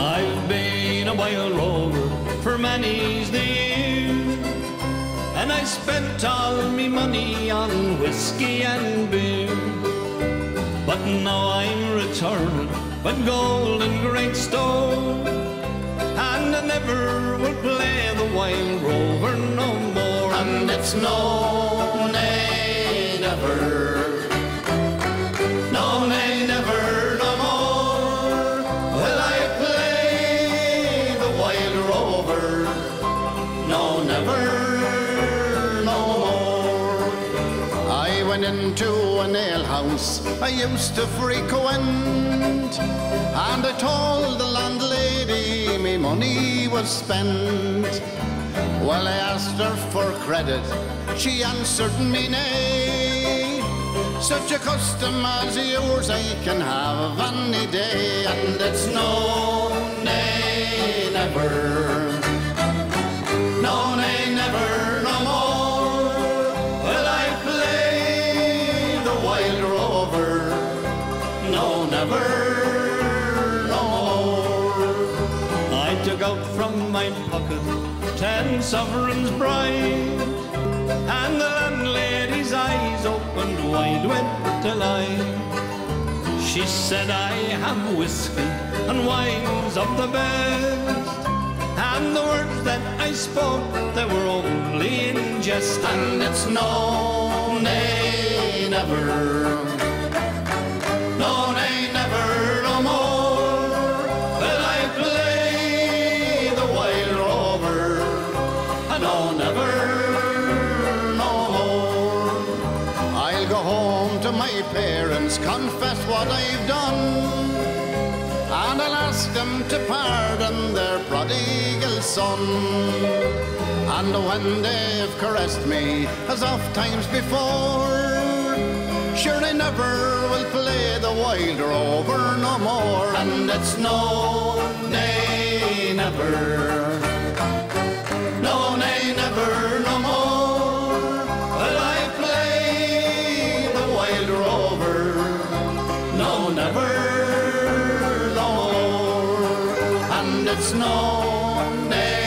I've been a wild rover for many's the year, and I spent all me money on whiskey and beer. But now I'm returning with gold and great store, and I never will play the wild rover no more. And it's no, No, never, no more. I went into an alehouse I used to frequent, and I told the landlady me money was spent. Well, I asked her for credit, she answered me nay. Such a custom as yours I can have any day, and it's no, nay, never. Never, no more. I took out from my pocket ten sovereigns bright, and the landlady's eyes opened wide with delight. She said, I have whiskey and wines of the best. And the words that I spoke, they were only in jest. And it's no, nay, never. Go home to my parents, confess what I've done. And I'll ask them to pardon their prodigal son. And when they've caressed me, as oft times before, sure I never will play the wild rover no more. And it's no, nay, never. no, never, Lord, and it's no name.